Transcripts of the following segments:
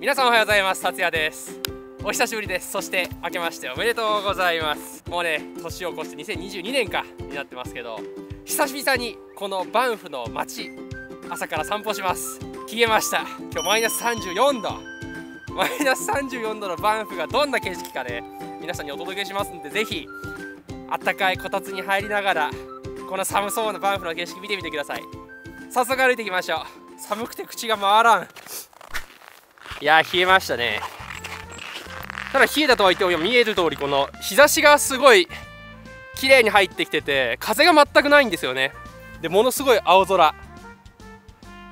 皆さんおはようございます。達也です。お久しぶりです。そして明けましておめでとうございます。もうね年を越して2022年かになってますけど久々にこのバンフの街朝から散歩します。消えました。今日マイナス34度。マイナス34度のバンフがどんな景色かね皆さんにお届けしますんでぜひあったかいこたつに入りながらこの寒そうなバンフの景色見てみてください。早速歩いていきましょう。寒くて口が回らん。いや冷えましたね。ただ冷えたとはいっても見える通りこの日差しがすごい綺麗に入ってきてて風が全くないんですよね。でものすごい青空。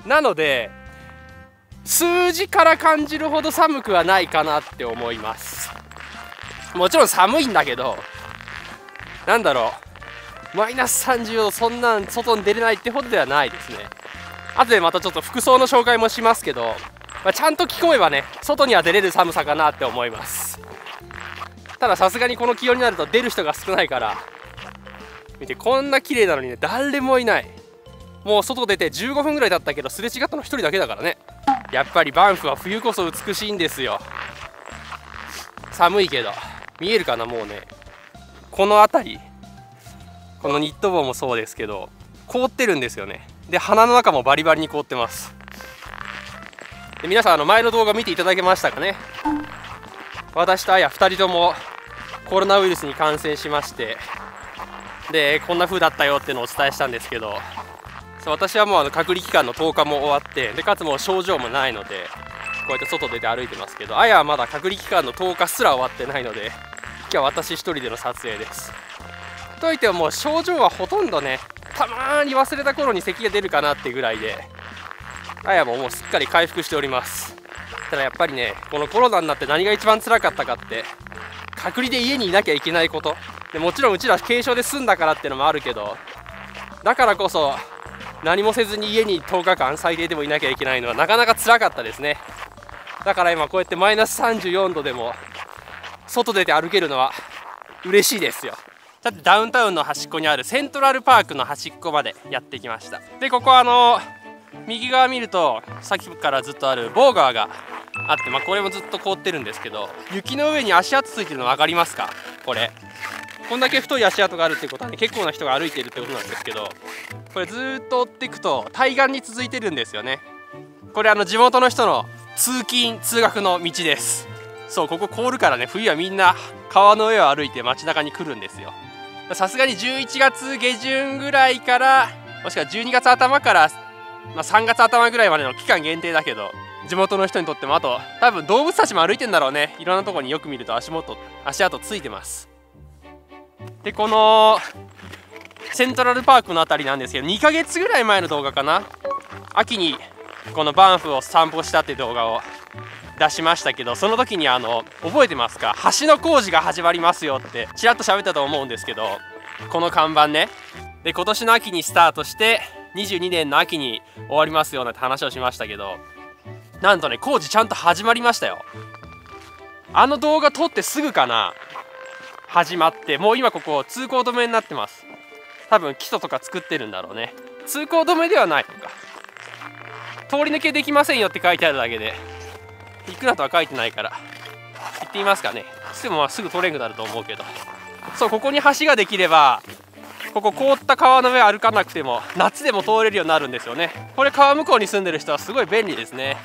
なので数字から感じるほど寒くはないかなって思います。もちろん寒いんだけどなんだろう。マイナス30度そんなん外に出れないってほどではないですね。後でまたちょっと服装の紹介もしますけど、まあ、ちゃんと着込めばね外には出れる寒さかなって思います。たださすがにこの気温になると出る人が少ないから見てこんな綺麗なのにね誰もいない。もう外出て15分ぐらい経ったけどすれ違ったの1人だけだからね。やっぱりバンフは冬こそ美しいんですよ。寒いけど見えるかなもうね。この辺りこのニット帽もそうですけど凍ってるんですよね。で鼻の中もバリバリに凍ってます。で皆さんあの前の動画見ていただけましたかね？私とあや2人ともコロナウイルスに感染しまして。でこんな風だったよっていうのをお伝えしたんですけど。そう私はもうあの隔離期間の10日も終わってでかつもう症状もないのでこうやって外出て歩いてますけど。あやはまだ隔離期間の10日すら終わってないので今日は私1人での撮影です。といってももう症状はほとんどねたまに忘れた頃に咳が出るかなってぐらいで。あやももうすっかり回復しております。ただやっぱりねこのコロナになって何が一番辛かったかって隔離で家にいなきゃいけないこと。でもちろんうちら軽症で済んだからってのもあるけどだからこそ何もせずに家に10日間最低でもいなきゃいけないのはなかなか辛かったですね。だから今こうやってマイナス34度でも外出て歩けるのは嬉しいですよ。さてダウンタウンの端っこにあるセントラルパークの端っこまでやってきました。でここはあの右側見るとさっきからずっとあるボーガーがあって、まあ、これもずっと凍ってるんですけど雪の上に足跡ついてるの分かりますか？これ。こんだけ太い足跡があるってことはね結構な人が歩いているってことなんですけどこれずっと追っていくと対岸に続いてるんですよね。これあの地元の人の通勤通学の道です。そうここ凍るからね冬はみんな川の上を歩いて街中に来るんですよ。さすがに11月下旬ぐらいからもしくは12月頭から、まあ、3月頭ぐらいまでの期間限定だけど地元の人にとってもあと多分動物たちも歩いてんだろうね。いろんなとこによく見ると足元足跡ついてます。でこのセントラルパークの辺りなんですけど2ヶ月ぐらい前の動画かな。秋にこのバンフを散歩したって動画を出しましたけどその時にあの覚えてますか？橋の工事が始まりますよってちらっと喋ったと思うんですけどこの看板ね。で今年の秋にスタートして22年の秋に終わりますよなんて話をしましたけどなんとね工事ちゃんと始まりましたよ。あの動画撮ってすぐかな？始まってもう今ここ通行止めになってます。多分基礎とか作ってるんだろうね。通行止めではないのか。通り抜けできませんよって書いてあるだけでいくらとは書いてないから行ってみますかね。でもまあすぐ取れんくなると思うけど。そうここに橋ができればここ凍った川の上歩かなくても夏でも通れるようになるんですよね。これ川向こうに住んでる人はすごい便利ですね。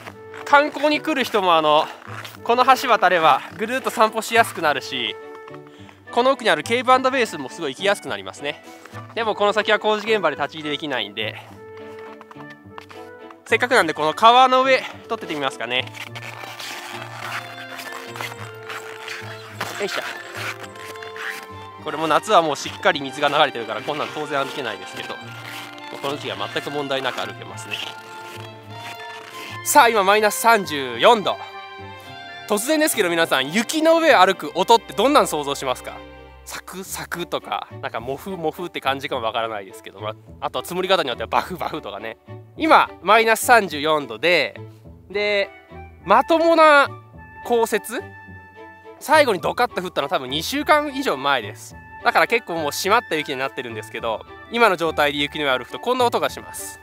観光に来る人もあのこの橋渡ればぐるっと散歩しやすくなるしこの奥にあるケーブベースもすごい行きやすくなりますね。でもこの先は工事現場で立ち入りできないんで。せっかくなんでこの川の上撮っててみますかね。よいしょ。これも夏はもうしっかり水が流れてるからこんなん当然歩けないですけどこの時期は全く問題なく歩けますね。さあ今マイナス34度。突然ですけど皆さん雪の上歩く音ってどんなん想像しますか？サクサクとかなんかモフモフって感じかもわからないですけど、まあ、とは積もり方によってはバフバフとかね。今マイナス34度ででまともな降雪最後にドカッと降ったの多分2週間以上前です。だから結構もうしまった雪になってるんですけど今の状態で雪の上歩くとこんな音がします。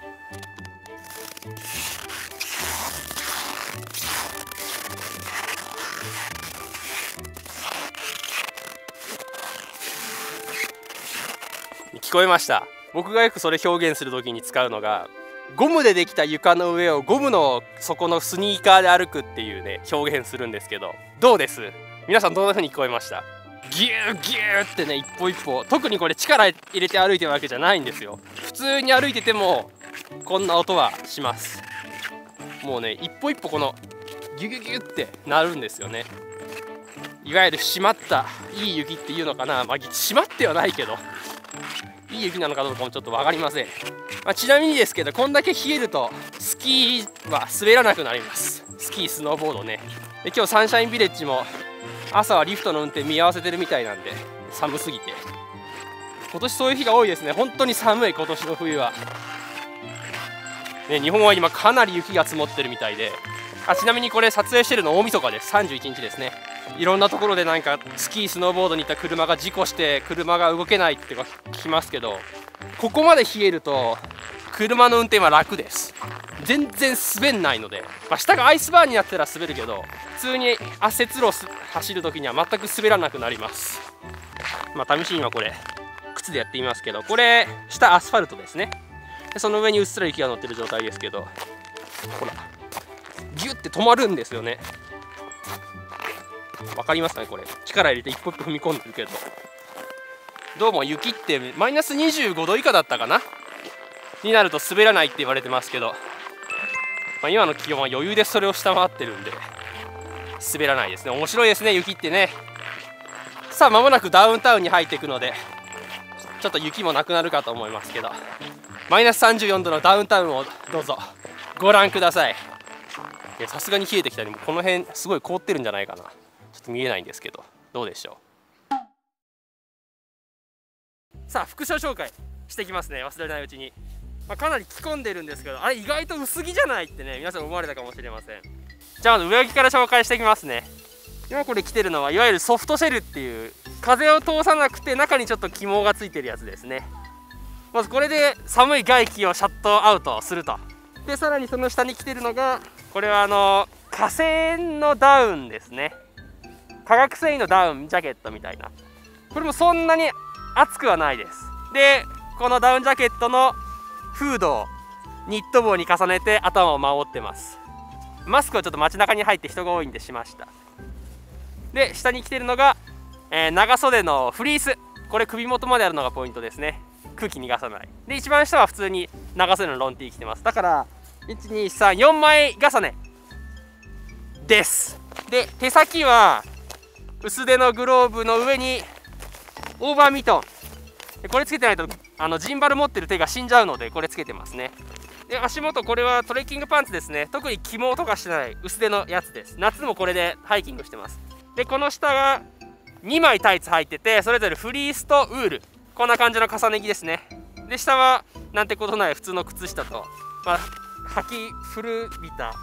聞こえました。僕がよくそれ表現する時に使うのがゴムでできた床の上をゴムの底のスニーカーで歩くっていうね表現するんですけどどうです？皆さんどんな風に聞こえました？ギューギューってね一歩一歩。特にこれ力入れて歩いてるわけじゃないんですよ。普通に歩いててもこんな音はします。もうね一歩一歩このギュギュギュってなるんですよね。いわゆる締まったいい雪っていうのかな。まあ締まってはないけどいい雪なのかどうかもちょっと分かりません、まあ、ちなみにですけどこんだけ冷えるとスキーは滑らなくなります。スキースノーボードね。で今日サンシャインビレッジも朝はリフトの運転見合わせてるみたいなんで寒すぎて。今年そういう日が多いですね。本当に寒い今年の冬は。ね、日本は今かなり雪が積もってるみたいで。あちなみにこれ撮影してるの大晦日です。31日ですね。いろんなところでなんかスキースノーボードに行った車が事故して車が動けないって聞きますけどここまで冷えると車の運転は楽です。全然滑んないので、まあ、下がアイスバーンになったら滑るけど普通に圧雪路走る時には全く滑らなくなります。まあ試しにはこれ靴でやってみますけどこれ下アスファルトですね。でその上にうっすら雪が乗ってる状態ですけどほらギュッて止まるんですよね。分かりますかねこれ。力入れて一歩一歩踏み込んでるけど。どうも雪ってマイナス25度以下だったかな？になると滑らないって言われてますけど、まあ、今の気温は余裕でそれを下回ってるんで滑らないですね。面白いですね雪ってね。さあ間もなくダウンタウンに入っていくのでちょっと雪もなくなるかと思いますけど。マイナス34度のダウンタウンをどうぞ。ご覧ください。さすがに冷えてきたりこの辺すごい凍ってるんじゃないかな。ちょっと見えないんですけど。どうでしょう。さあ服装紹介していきますね。忘れないうちに、まあ、かなり着込んでるんですけどあれ意外と薄着じゃないってね皆さん思われたかもしれません。じゃあまず上着から紹介していきますね。今これ着てるのはいわゆるソフトシェルっていう風を通さなくて中にちょっと起毛がついてるやつですね。まずこれで寒い外気をシャットアウトすると。でさらにその下に着てるのがこれはあの火星のダウンですね。化学繊維のダウンジャケットみたいな。これもそんなに暑くはないです。でこのダウンジャケットのフードをニット帽に重ねて頭を守ってます。マスクはちょっと街中に入って人が多いんでしました。で下に着てるのが、えー、長袖のフリース。これ首元まであるのがポイントですね。空気逃がさない。で一番下は普通に長袖のロンティー着てます。だから1234枚重ね。です。で手先は薄手のグローブの上にオーバーミトン。これつけてないとあのジンバル持ってる手が死んじゃうのでこれつけてますね。で足元これはトレッキングパンツですね。特に肝とかしてない薄手のやつです。夏もこれでハイキングしてます。でこの下が2枚タイツ入っててそれぞれフリースとウール。こんな感じの重ね着ですね。で下はなんてことない普通の靴下と、まあ、履き古びた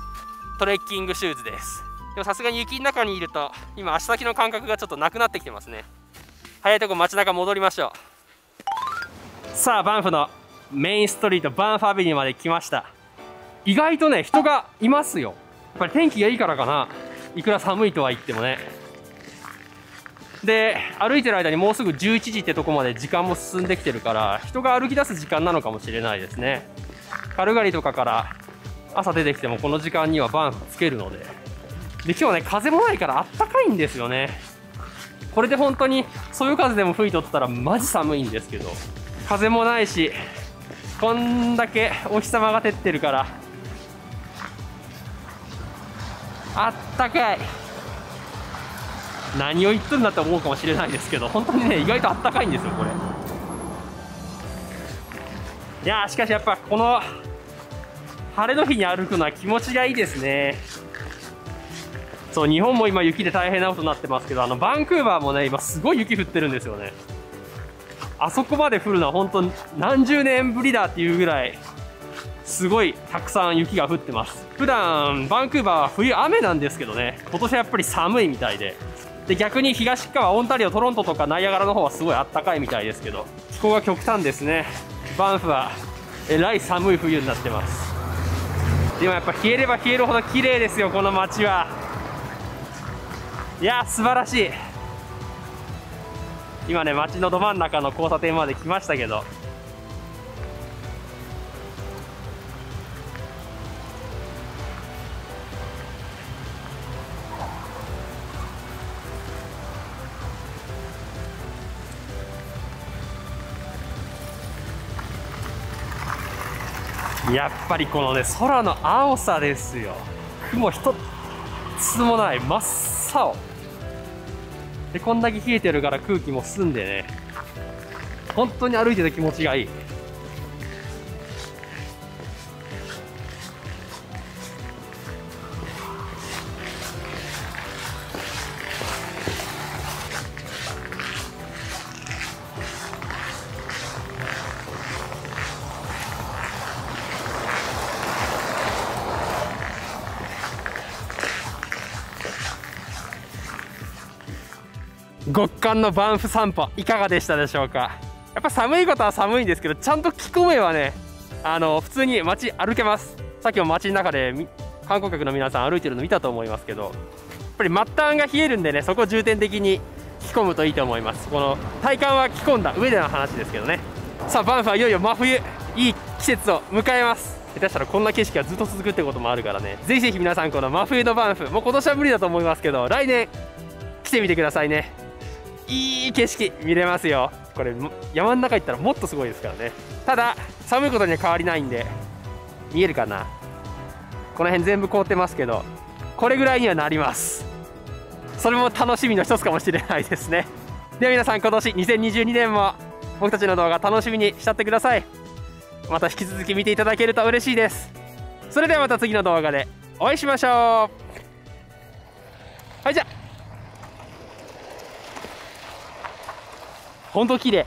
トレッキングシューズです。でもさすがに雪の中にいると今足先の感覚がちょっとなくなってきてますね。早いとこ街中戻りましょう。さあバンフのメインストリートバンフアビニューまで来ました。意外とね人がいますよ。やっぱり天気がいいからかな。いくら寒いとは言ってもね。で歩いてる間にもうすぐ11時ってとこまで時間も進んできてるから人が歩き出す時間なのかもしれないですね。カルガリとかから朝出てきてもこの時間にはバンフつけるので。で今日ね風もないからあったかいんですよね。これで本当にそよ風でも吹いとったらマジ寒いんですけど。風もないしこんだけお日様が照ってるから。あったかい。何を言ってるんだって思うかもしれないですけど本当にね意外とあったかいんですよこれ。いやしかしやっぱこの晴れの日に歩くのは気持ちがいいですね。そう日本も今雪で大変なことになってますけどあのバンクーバーもね今すごい雪降ってるんですよね。あそこまで降るのは本当に何十年ぶりだっていうぐらいすごいたくさん雪が降ってます。普段バンクーバーは冬雨なんですけどね。今年はやっぱり寒いみたいで。で逆に東側オンタリオトロントとかナイアガラの方はすごいあったかいみたいですけど。気候が極端ですね。バンフはえらい寒い冬になってます。でもやっぱ冷えれば冷えるほど綺麗ですよこの街は。いや素晴らしい。今ね街のど真ん中の交差点まで来ましたけど。やっぱりこのね空の青さですよ。雲一つもない真っ青。でこんだけ冷えてるから空気も澄んでね。本当に歩いてて気持ちがいい。極寒のバンフ散歩いかがでしたでしょうか？やっぱ寒いことは寒いんですけどちゃんと着込めばねあの普通に街歩けます。さっきも街の中で観光客の皆さん歩いてるの見たと思いますけどやっぱり末端が冷えるんでねそこを重点的に着込むといいと思います。この体感は着込んだ上での話ですけどね。さあバンフはいよいよ真冬いい季節を迎えます。下手したらこんな景色がずっと続くってこともあるからね。ぜひぜひ皆さんこの真冬のバンフもう今年は無理だと思いますけど来年来てみてくださいね。いい景色見れますよ。これ山の中行ったらもっとすごいですからね。ただ寒いことには変わりないんで見えるかな。この辺全部凍ってますけどこれぐらいにはなります。それも楽しみの一つかもしれないですね。では皆さん今年2022年も僕たちの動画楽しみにしちゃってください。また引き続き見ていただけると嬉しいです。それではまた次の動画でお会いしましょう。はいじゃあ。本当綺麗。